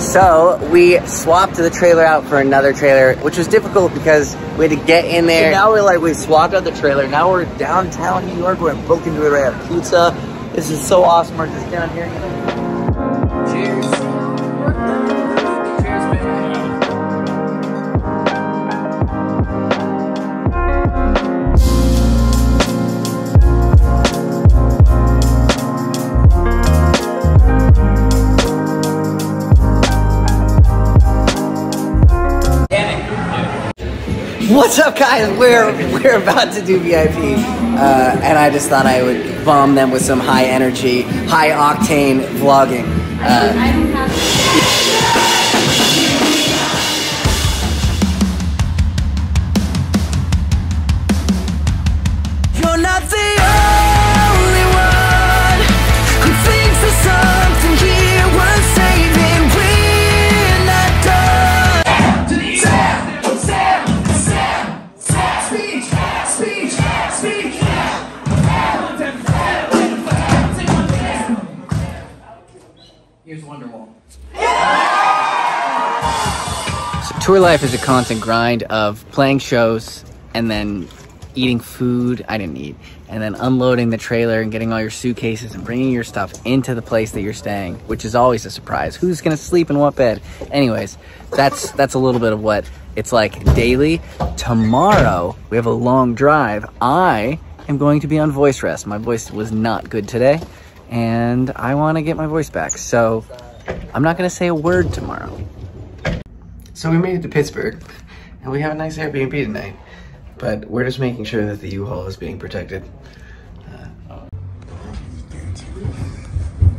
So we swapped the trailer out for another trailer, which was difficult because we had to get in there. So now we're like, we swapped out the trailer. Now we're downtown New York. We're in Brooklyn to have pizza. This is so awesome. We're just down here. What's up, guys? We're we're about to do VIP, uh, and I just thought I would bomb them with some high energy, high octane vlogging. Uh, tour life is a constant grind of playing shows and then eating food. I didn't eat. And then unloading the trailer and getting all your suitcases and bringing your stuff into the place that you're staying, which is always a surprise. Who's gonna sleep in what bed? Anyways, that's that's a little bit of what it's like daily. Tomorrow we have a long drive. I am going to be on voice rest. My voice was not good today, and I want to get my voice back. So I'm not gonna say a word tomorrow. So we made it to Pittsburgh, and we have a nice Airbnb tonight. But we're just making sure that the U-Haul is being protected.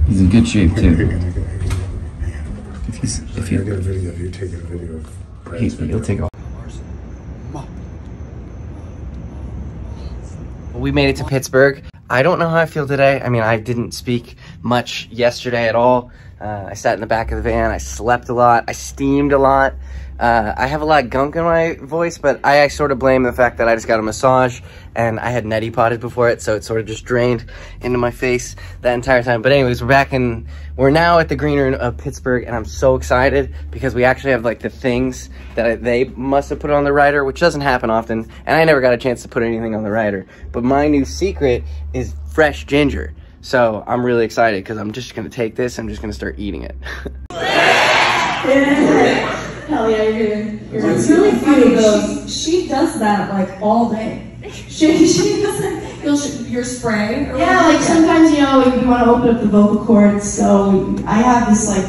He's in good shape too. If he's if You're he, gonna get a video of you taking a video of he Brad's he'll video. take off. We made it to Pittsburgh. I don't know how I feel today. I mean, I didn't speak much yesterday at all. Uh, I sat in the back of the van. I slept a lot. I steamed a lot. Uh, I have a lot of gunk in my voice, but I, I sort of blame the fact that I just got a massage and I had neti potted before it, so it sort of just drained into my face that entire time. But anyways, we're back in, we're now at the Green Room of Pittsburgh, and I'm so excited because we actually have like the things that I, they must have put on the rider, which doesn't happen often, and I never got a chance to put anything on the rider. But my new secret is fresh ginger. So I'm really excited because I'm just gonna take this. I'm just gonna start eating it. Hell yeah, you're gonna. You're it's really funny though. She, she does that like all day. She she doesn't. You'll sh- your spray. Or Yeah, like sometimes, you know, you want to open up the vocal cords, so I have this like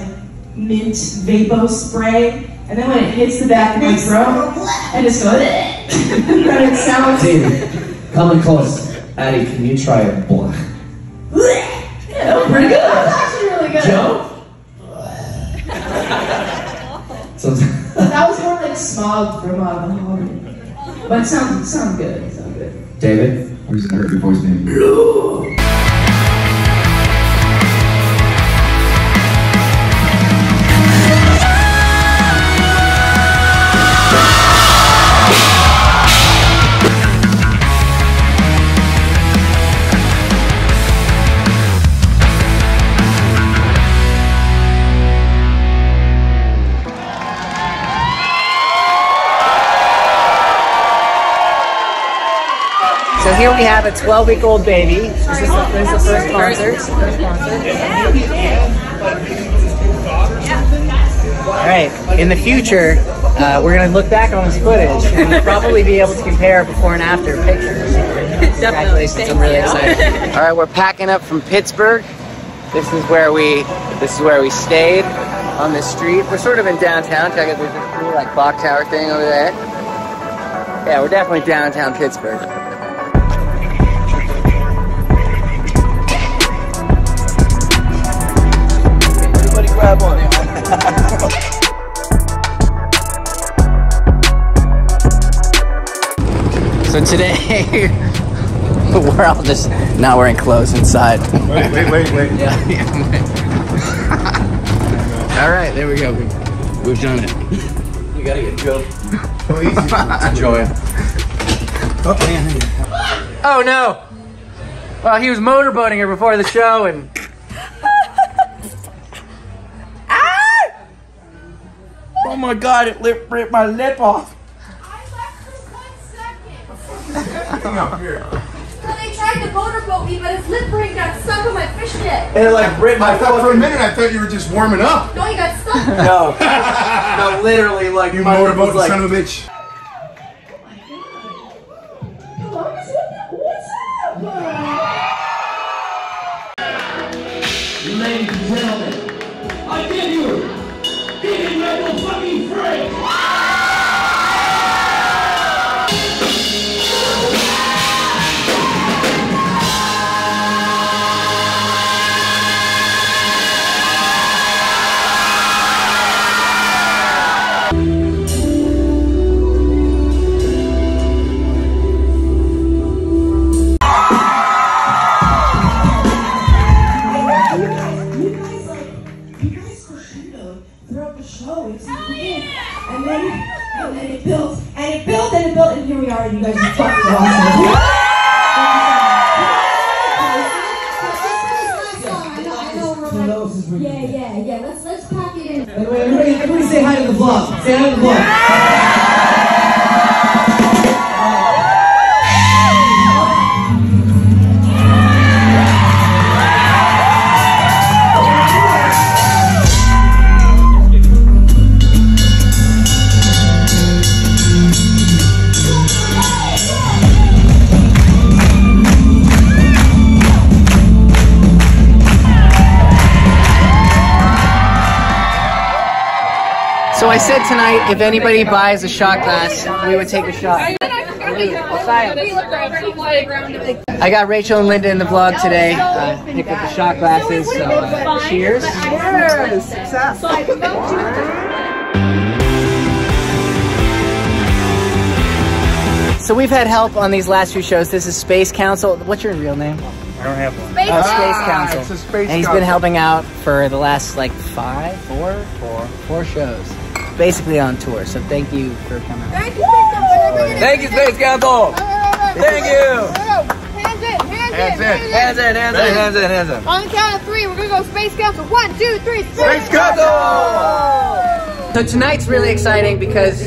mint vapo spray, and then when it hits the back of my throat, I just go, and then it sounds. David, come in close. Addie, can you try a black? Yeah, that was pretty good. That was actually really good. Joe? Sometimes. That was more like smog from uh, the home. But it sounds, it sounds good. It sounds good. David? I'm just your voice, man. here we have a 12 week old baby. This is the, this is the first concert. First concert. All right. In the future, uh, we're gonna look back on this footage and we'll probably be able to compare before and after pictures. Congratulations! I'm really excited. All right, we're packing up from Pittsburgh. This is where we this is where we stayed on the street. We're sort of in downtown. Check out there's this cool like clock tower thing over there. Yeah, we're definitely downtown Pittsburgh. Everybody grab one. So today, we're all just not wearing clothes inside. Wait, wait, wait, wait. Yeah, yeah. all right, there we go. We've, we've done it. You gotta get Joe. Oh, Enjoy. Oh, oh no! Well, he was motorboating her before the show, and my god, it lip, ripped my lip off. I left for one second. Hang up here. So they tried to motorboat me, but his lip ring got stuck on my fish net. And it like ripped my I thought for a minute I thought you were just warming up. No, he got stuck. No. no, literally, like, You my lip was motorboat like. son of a bitch. I said tonight, if anybody buys a shot glass, we would take a shot. I got Rachel and Linda in the vlog today. Uh, picked up the shot glasses. So uh, cheers. So we've had help on these last few shows. This is Space Council. What's your real name? I don't have one. Space Ah, Council. it's a Space and he's Council. been helping out for the last like five, four, four, four shows. Basically on tour. So thank you for coming. Thank you, Space Thank you, Space Council. Thank you. Hands in, hands, Hands in, in. Hands in, hands in, hands in, hands in. On the count of three, we're gonna go Space Council. One, two, three, Space Council. So tonight's really exciting because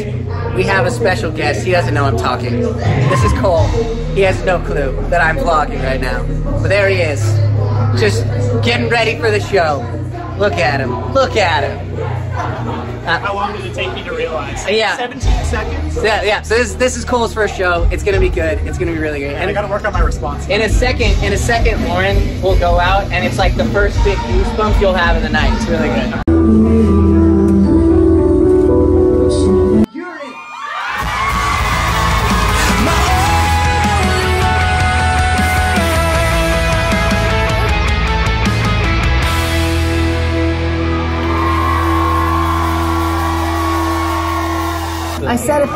we have a special guest. He doesn't know I'm talking. This is Cole. He has no clue that I'm vlogging right now. But there he is. Just getting ready for the show. Look at him. Look at him. Uh, How long did it take me to realize? Yeah. 17 seconds? Yeah, yeah. So this this is Cole's first show. It's gonna be good. It's gonna be really good. And I gotta work on my response. in a second, in a second, Lauren will go out, and it's like the first big goosebumps you'll have in the night. It's really good.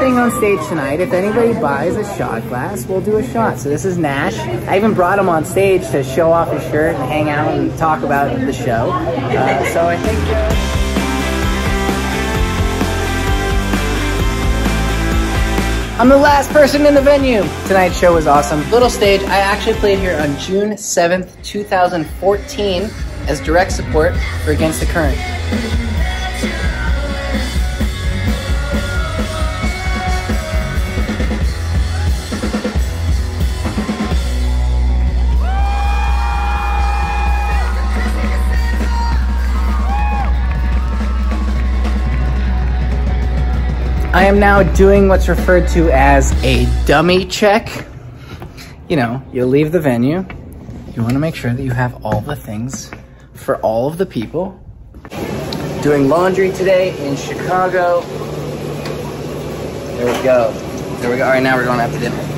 On stage tonight. If anybody buys a shot glass, we'll do a shot. So this is Nash. I even brought him on stage to show off his shirt and hang out and talk about the show. Uh, so I think. Uh, I'm the last person in the venue. Tonight's show was awesome. Little stage. I actually played here on June 7th, 2014 as direct support for Against the Current. I am now doing what's referred to as a dummy check. You know, you leave the venue. You want to make sure that you have all the things for all of the people. Doing laundry today in Chicago. There we go. There we go. All right, now we're going to dinner.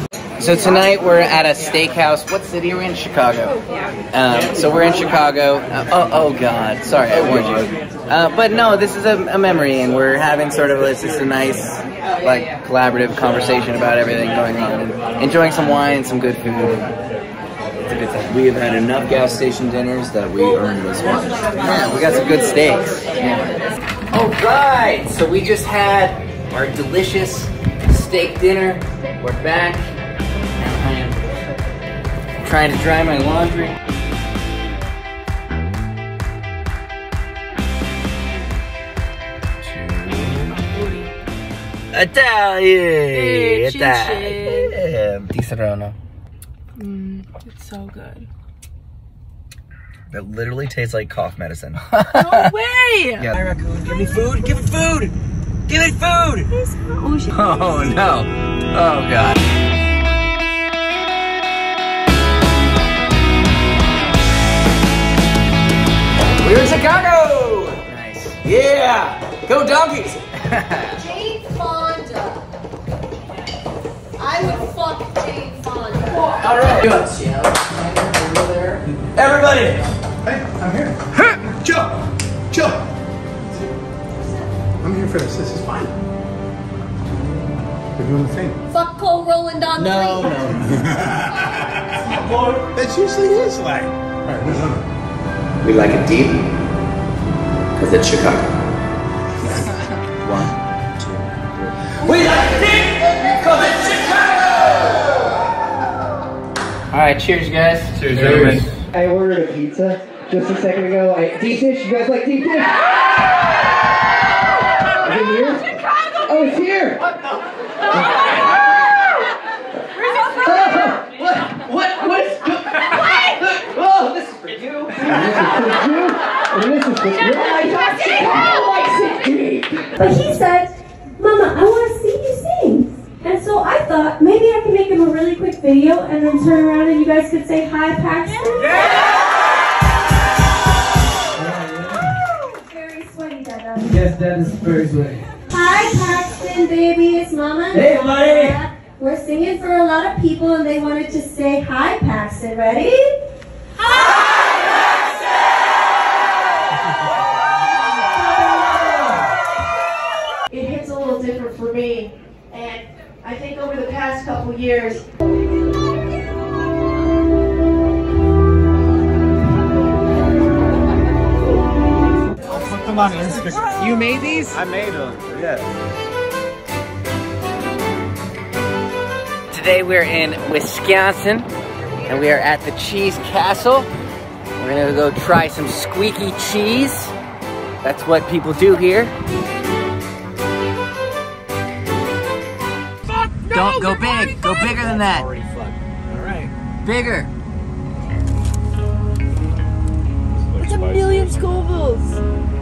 So tonight we're at a steakhouse. What city are we in? Chicago. Um, so we're in Chicago. Uh, oh, oh God! Sorry, I warned you. Uh, but no, this is a, a memory, and we're having sort of just a nice, like, collaborative conversation about everything going on, enjoying some wine and some good food. We have had enough gas station dinners that we earned this one. Yeah, we got some good steaks. All right, so we just had our delicious steak dinner. We're back. Now I am trying to dry my laundry. Italian. chin Italian. Disaronno. Mm, it's so good. That literally tastes like cough medicine. No way! Yeah. raccoon, give me food. Give me food. Give me food. Oh no. Oh god. We're in Chicago. Nice. Yeah. Go donkeys. Jane Fonda. I would fuck Jane Fonda. All right. Good. Everybody. Hey, I'm here. Chill. Chill. I'm here for this. This is fine. We're doing the thing. Fuck Cole Rolland on No, the no. That's usually his line. All right, no, no, no. We like it deep because it's Chicago. One, two, three. We like it deep because it's Chicago. All right, cheers, guys. Cheers. I ordered a pizza just a second ago. I, deep dish, you guys like deep dish? Is it here? Oh, it's here! What what? What? What's go- Oh, this is for you. And this is for you. And this is for you. I thought Chicago likes it deep. But he said, Mama, I want to see you sing. And so I thought maybe I could make him a really quick video and then turn around and you guys could say hi, Paxton. Very sweaty, Dada. Yes, that is very sweet. Hi, Paxton, baby. It's Mama. and Hey, buddy. We're singing for a lot of people and they wanted to say hi, Paxton. Ready? Years, Put them on Instagram. You made these? I made them. Yeah. Today we're in Wisconsin and we are at the Cheese Castle. We're gonna go try some squeaky cheese. That's what people do here. Big. Go bigger than that. Bigger. It's a million Scovilles.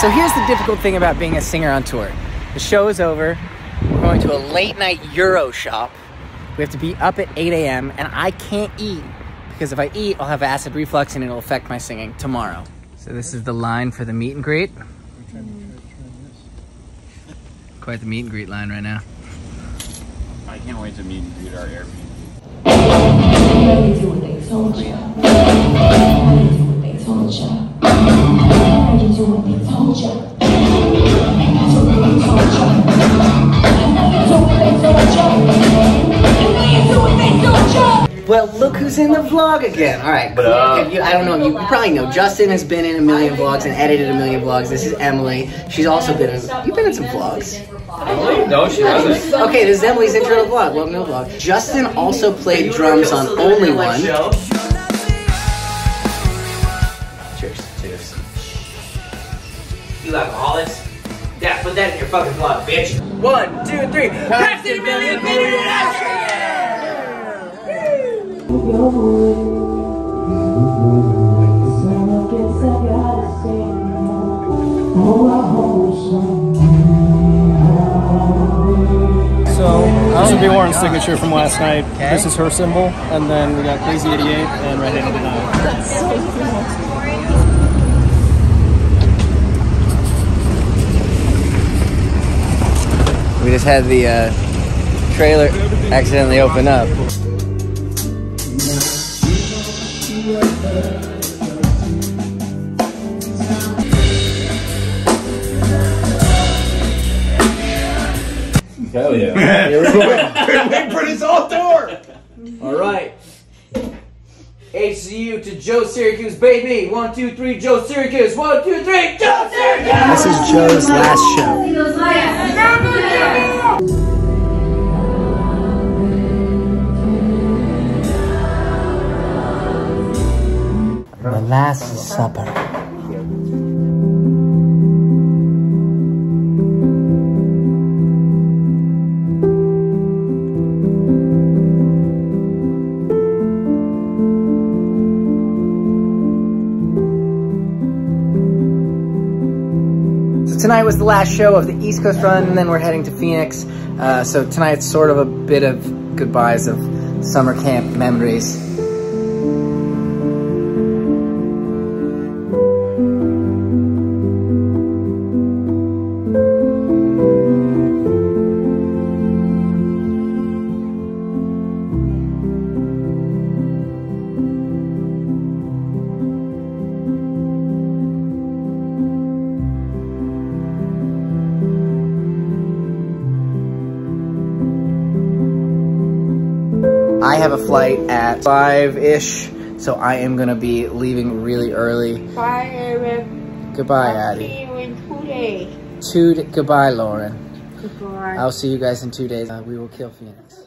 So here's the difficult thing about being a singer on tour. The show is over. We're going to a late night Euro shop. We have to be up at 8 a.m. and I can't eat because if I eat, I'll have acid reflux and it'll affect my singing tomorrow. So this is the line for the meet and greet. Quite the meet and greet line right now. I can't wait to meet and greet our Airbnb. Do what they told ya. do what they told ya. you do what they told ya. And that's what they told ya. And now you do what they told ya. And now you do what they told ya. Well, look who's in the vlog again. All right? You, I don't know. You, you probably know. Justin has been in a million vlogs and edited a million vlogs. This is Emily. She's also been in. You've been in some vlogs. No, she hasn't. Okay, this is Emily's intro to the vlog. Welcome to the vlog. Justin also played drums on Only One. You alcoholics. Yeah, put that in your fucking vlog, bitch. One, two, three. Pepsi Million Million So this would be Warren's signature from last night. This is her symbol, and then we got Crazy 88 and Red oh Handed Denial. That's so cool. We just had the uh, trailer accidentally open up. Hell yeah. Here we go. Wait for this all door. All right. HCU to Joe Syracuse, baby. One, two, three, Joe Syracuse. One, two, three, Joe Syracuse. This is Joe's last show. The Last Supper. Tonight was the last show of the East Coast run, and then we're heading to Phoenix. Uh, so tonight's sort of a bit of goodbyes of summer camp memories. Have a flight at 5-ish, so I am going to be leaving really early. Bye, Eric. Goodbye, I'll Addie. see you in two days. Two goodbye, Lauren. Goodbye. I'll see you guys in two days. Uh, we will kill Phoenix.